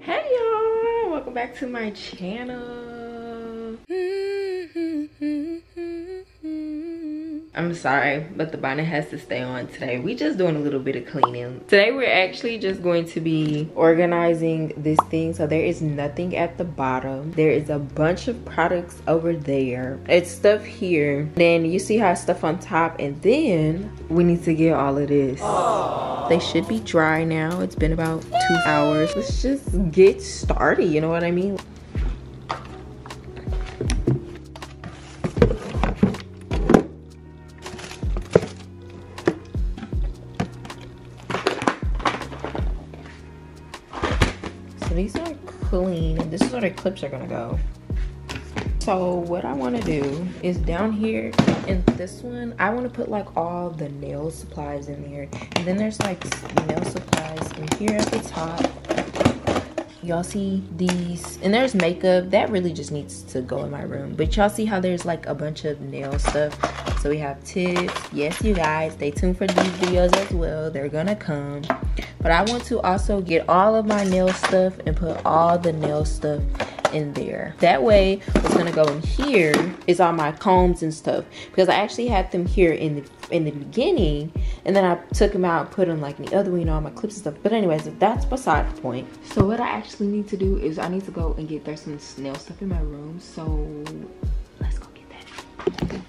Hey y'all, welcome back to my channel. I'm sorry, but the bonnet has to stay on today. We just doing a little bit of cleaning. Today we're actually just going to be organizing this thing. So there is nothing at the bottom. There is a bunch of products over there. It's stuff here. Then you see how stuff on top and then we need to get all of this. Aww. They should be dry now. It's been about two hours. Let's just get started, you know what I mean? So these are clean and this is where the clips are gonna go so what i want to do is down here in this one i want to put like all the nail supplies in there and then there's like nail supplies in here at the top. Y'all see these? And there's makeup. That really just needs to go in my room. But y'all see how there's like a bunch of nail stuff? So we have tips. Yes you guys stay tuned for these videos as well. They're gonna come. But I want to also get all of my nail stuff and put all the nail stuff in there. That way, what's gonna go in here is all my combs and stuff. Because I actually had them here in the in the beginning, and then I took them out and put them like in the other way, you know, all my clips and stuff. But anyways, that's beside the point. So what I actually need to do is I need to go and get there's some nail stuff in my room. So let's go get that.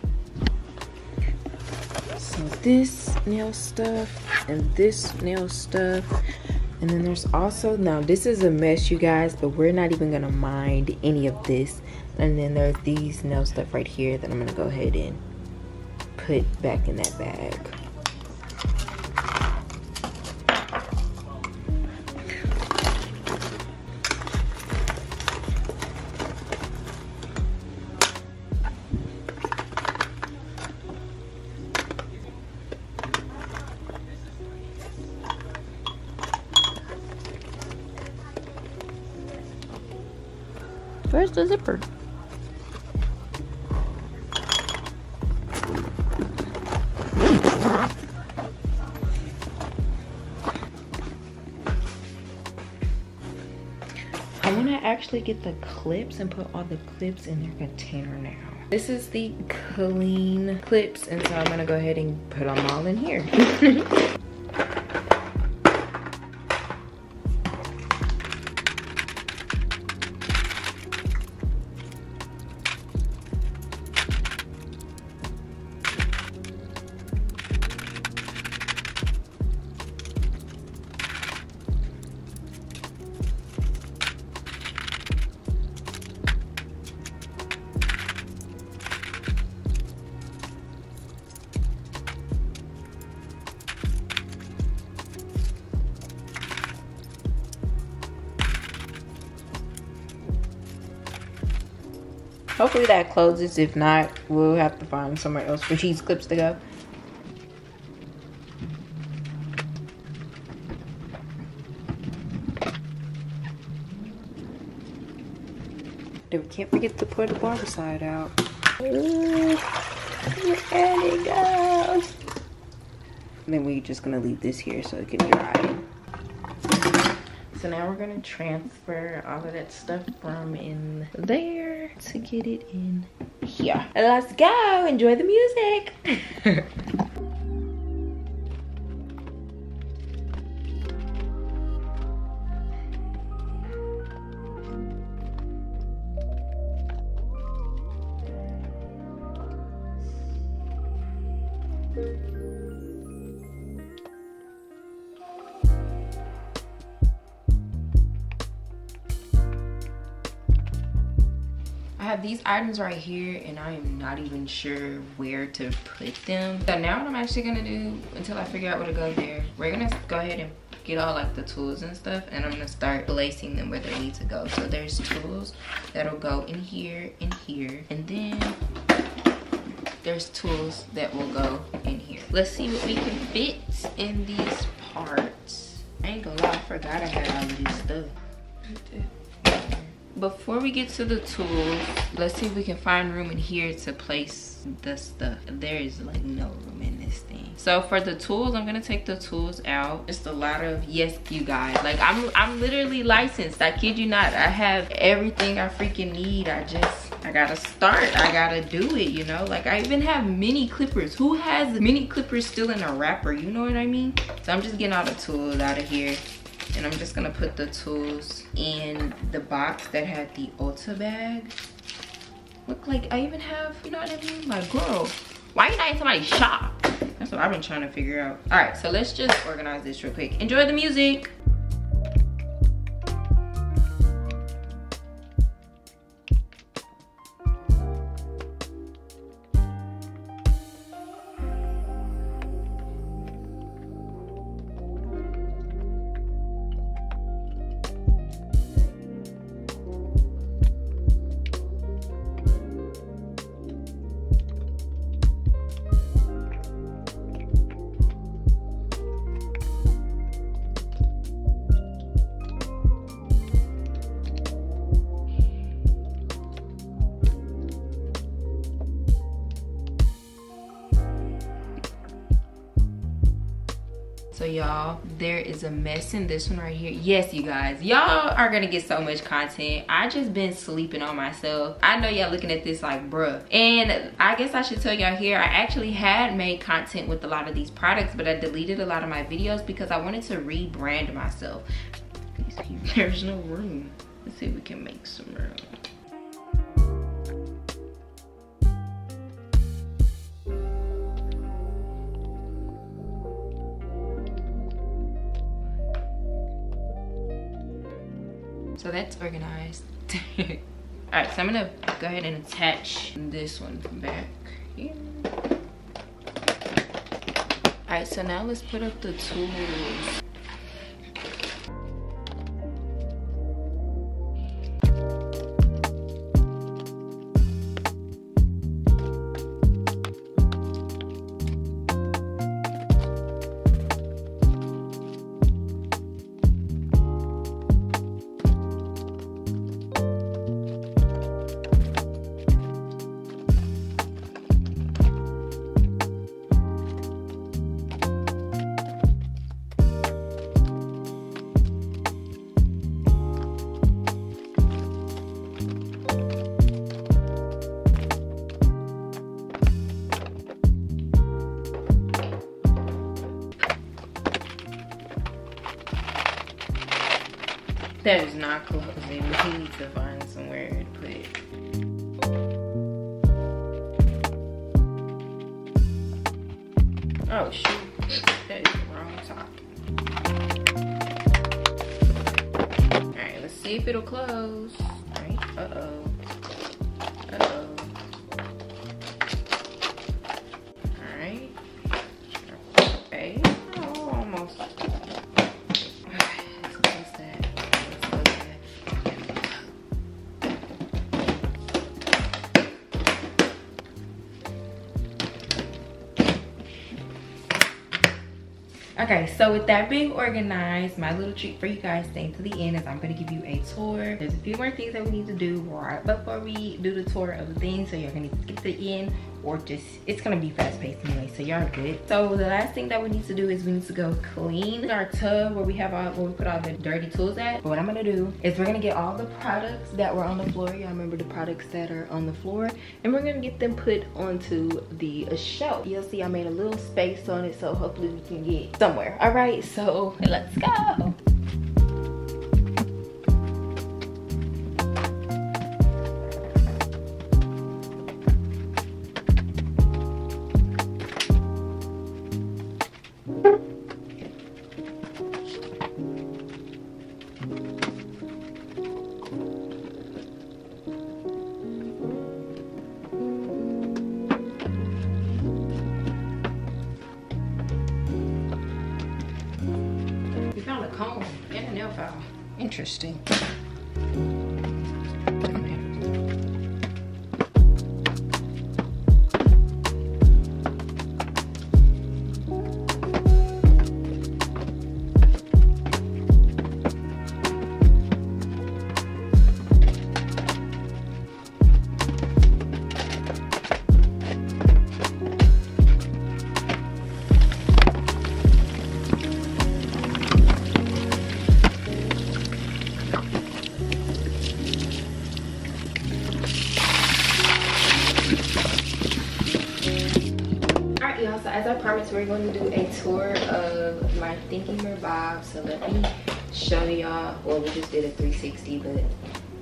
So this nail stuff and this nail stuff. And then there's also, now this is a mess you guys, but we're not even gonna mind any of this. And then there's these nail stuff right here that I'm gonna go ahead and put back in that bag. Where's the zipper? I want to actually get the clips and put all the clips in their container now. This is the clean clips and so I'm going to go ahead and put them all in here. Hopefully that closes. If not, we'll have to find somewhere else for these clips to go. Then we can't forget to put the barbicide out. Ooh, there it goes. Then we're just gonna leave this here so it can dry. So now we're gonna transfer all of that stuff from in there to get it in here. Let's go, enjoy the music. have these items right here and I am not even sure where to put them. So now what I'm actually gonna do until I figure out where to go there, we're gonna go ahead and get all like the tools and stuff and I'm gonna start placing them where they need to go. So there's tools that'll go in here, in here, and then there's tools that will go in here. Let's see what we can fit in these parts. I ain't gonna lie, I forgot I had all of this stuff before we get to the tools let's see if we can find room in here to place the stuff there is like no room in this thing. So for the tools, I'm gonna take the tools out. Just a lot of, yes, you guys. Like I'm, I'm literally licensed, I kid you not. I have everything I freaking need. I just, I gotta start, I gotta do it, you know? Like I even have mini clippers. Who has mini clippers still in a wrapper, you know what I mean? So I'm just getting all the tools out of here and I'm just gonna put the tools in the box that had the Ulta bag. Look like I even have, you know what I mean? Like, girl, why you not in somebody's shop? That's what I've been trying to figure out. All right, so let's just organize this real quick. Enjoy the music. Y'all. There is a mess in this one right here. Yes you guys. Y'all are gonna get so much content. I just been sleeping on myself. I know y'all looking at this like bruh. And i guess i should tell y'all here i actually had made content with a lot of these products but i deleted a lot of my videos because i wanted to rebrand myself. There's no room. Let's see if we can make some room so that's organized. All right so i'm gonna go ahead and attach this one back here. All right so now let's put up the tools Oh shoot, that is the wrong top. Alright, let's see if it'll close. Alright, uh-oh. Uh-oh. Okay, so with that being organized, my little treat for you guys staying to the end is I'm gonna give you a tour. There's a few more things that we need to do right before we do the tour of the thing, so you're gonna need to skip the end or just, it's gonna be fast paced anyway, so y'all good. So the last thing that we need to do is we need to go clean our tub where we have all, where we put all the dirty tools at. But what I'm gonna do is we're gonna get all the products that were on the floor. Y'all remember the products that are on the floor? And we're gonna get them put onto the shelf. You'll see I made a little space on it, so hopefully we can get somewhere. All right, so let's go. We found a comb and a nail file. Interesting. We're going to do a tour of my Thinking Bob. So let me show y'all. Well, we just did a 360, but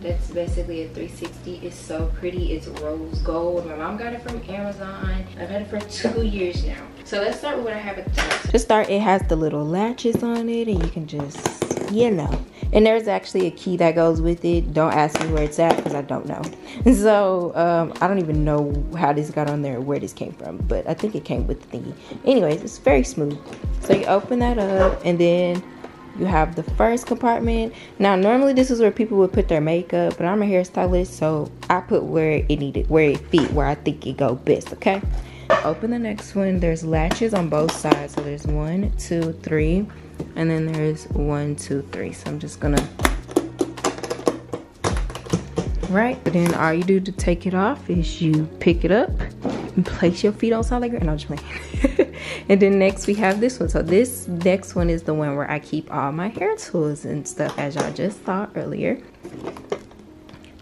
that's basically a 360 it's so pretty. It's rose gold. My mom got it from amazon. I've had it for two years now. So let's start with what i have at the top. To start. It has the little latches on it and you can just you know and there's actually a key that goes with it. Don't ask me where it's at because i don't know. So um, i don't even know how this got on there where this came from but i think it came with the thingy. Anyways it's very smooth. So you open that up and then you have the first compartment. Now normally this is where people would put their makeup but i'm a hairstylist so i put where it needed where it fit where i think it go best okay? Open the next one. There's latches on both sides so there's one two three and then there's one two three. So i'm just gonna right then all you do to take it off is you pick it up and place your feet on solid ground. No, I'm just playing. And then next we have this one. So this next one is the one where i keep all my hair tools and stuff as y'all just saw earlier.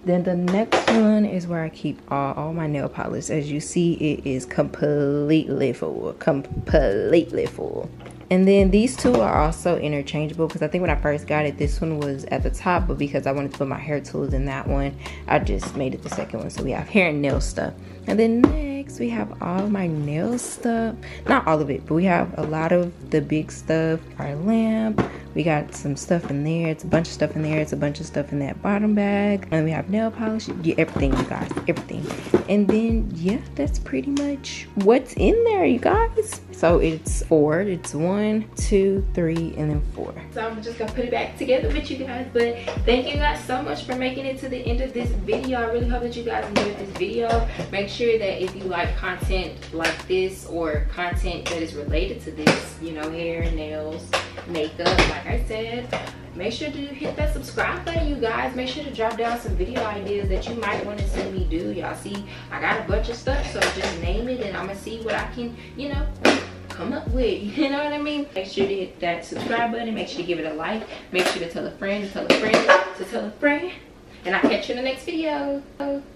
Then the next one is where I keep all, all my nail polish. As you see, it is completely full, completely full. And then these two are also interchangeable because I think when I first got it, this one was at the top, but because I wanted to put my hair tools in that one, I just made it the second one. So we have hair and nail stuff. And then next we have all my nail stuff. Not all of it, but we have a lot of the big stuff. Our lamp, we got some stuff in there. It's a bunch of stuff in there. It's a bunch of stuff in that bottom bag. And we have nail polish. Yeah, everything, you guys. Everything. And then, yeah, that's pretty much what's in there, you guys. So it's four. It's one, two, three, and then four. So I'm just gonna put it back together with you guys. But thank you guys so much for making it to the end of this video. I really hope that you guys enjoyed this video. Make sure that if you like content like this or content that is related to this, you know, hair, nails, makeup, like I said, make sure to hit that subscribe button, you guys. Make sure to drop down some video ideas that you might want to see me do. Y'all see, I got a bunch of stuff, so just name it and I'm to see what I can, you know, come up with. You know what i mean? Make sure to hit that subscribe button. Make sure to give it a like. Make sure to tell a friend to tell a friend to tell a friend. And i'll catch you in the next video